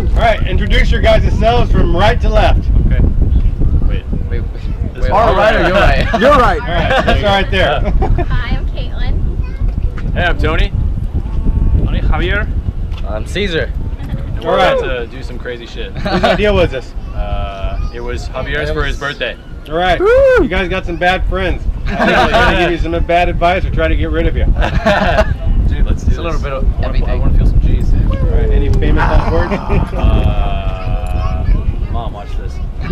right, introduce your guys yourselves from right to left. Okay. Wait. Wait, This wait, one? all right or you're right? You're right. All right, that's right there. Hi, I'm Caitlin. Hey, I'm Tony. Tony Javier. I'm Caesar. And we're about to do some crazy shit. Whose idea was this? Uh, it was Javier's for his birthday. All right, Woo! you guys got some bad friends. I'm they're trying to give you some bad advice or try to get rid of you. Dude, let's do It's a little bit of I wanna- I everything. want to feel some G's. right, any famous last words? Uh, Mom, watch this.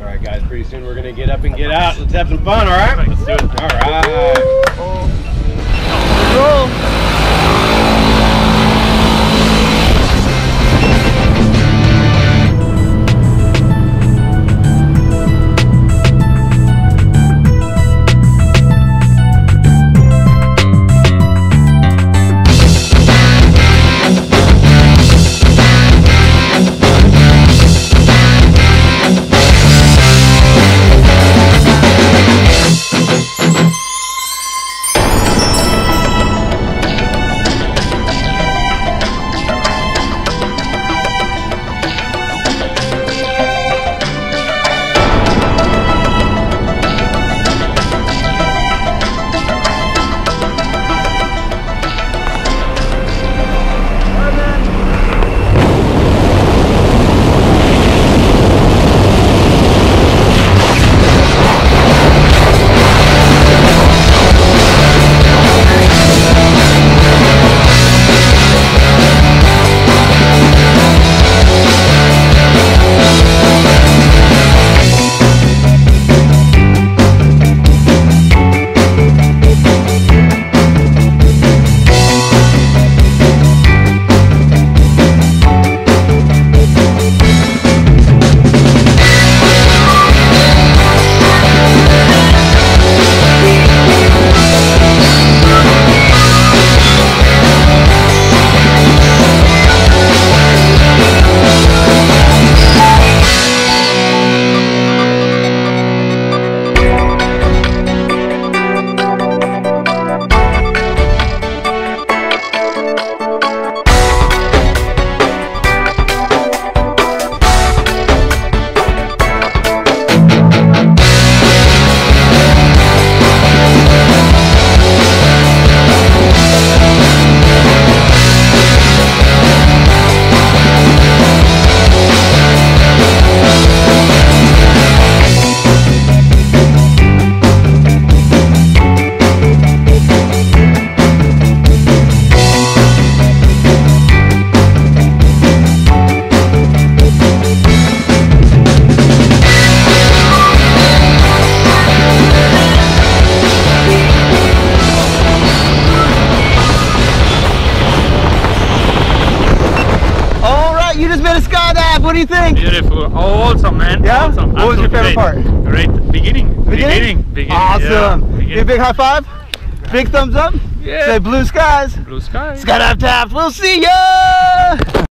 All right, guys, pretty soon we're gonna get up and get out. Let's have some fun, all right? Let's do it. All right. Roll. You think? Beautiful. Oh, awesome, man. Yeah? Awesome. What was your favorite great. Great. Beginning. Beginning? Beginning. Awesome. Yeah. Give a big high five. Big thumbs up. Yeah. Say blue skies. Blue sky. Skydive Taft. We'll see ya.